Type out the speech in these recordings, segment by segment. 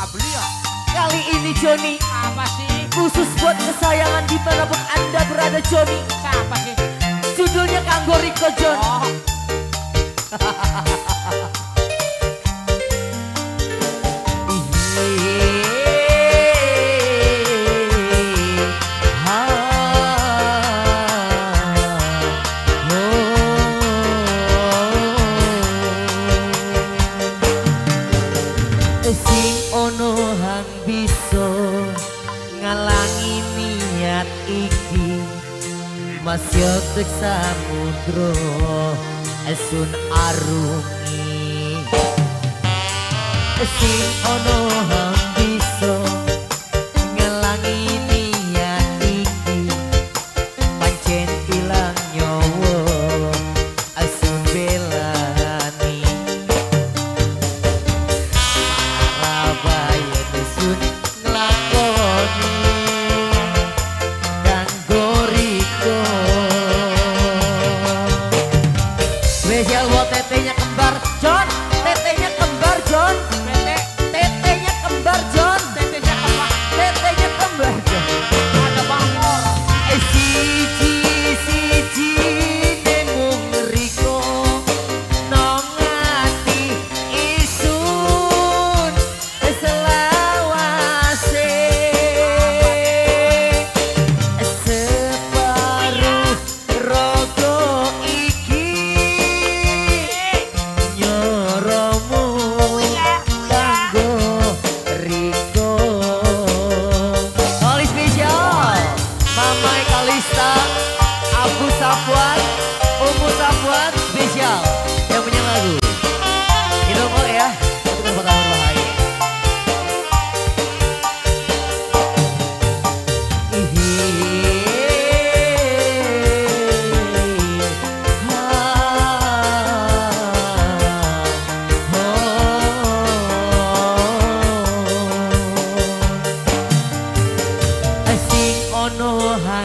Abli ya? Kali ini Joni Apa sih? Khusus buat kesayangan di mana pun anda berada Joni Siapa sih? Judulnya Kanggo Riko Jon Oh, iki. Mas yo tek samudra esun arungi. Sing ono Spesial buat tetenya kembar John. Tetenya kembar John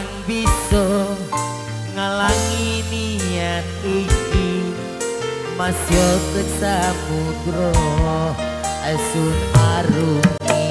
hang bisa ngalangi niat iki. Mas yo tek samudra asun arungi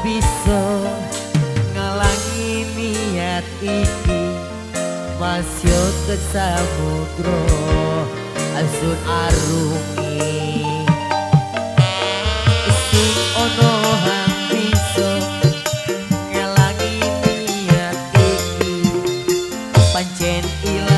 bisa ngalangi niat iki. Mas yo ke samudra asun arungi. Pancen ilang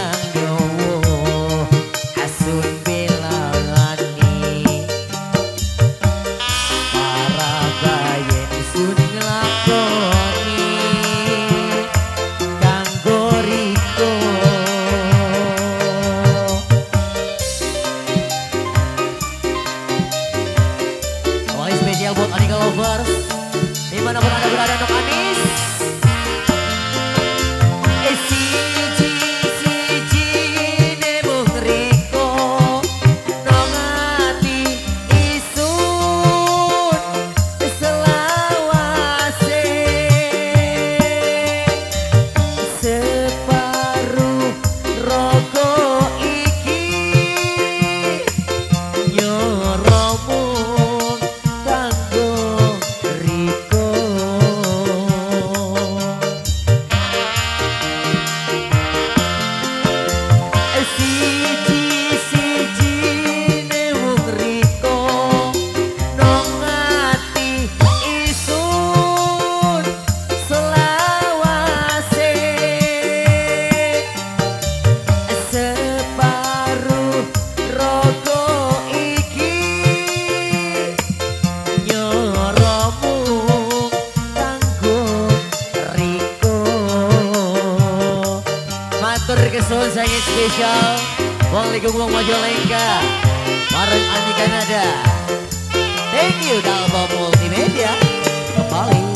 buat Anika Lovers Di mana pun anda berada untuk Anis Lagu sangat spesial Wong Ligungwong Mojolengka Bareng Andi Kanada. Thank you Dalba Multimedia. Kembali.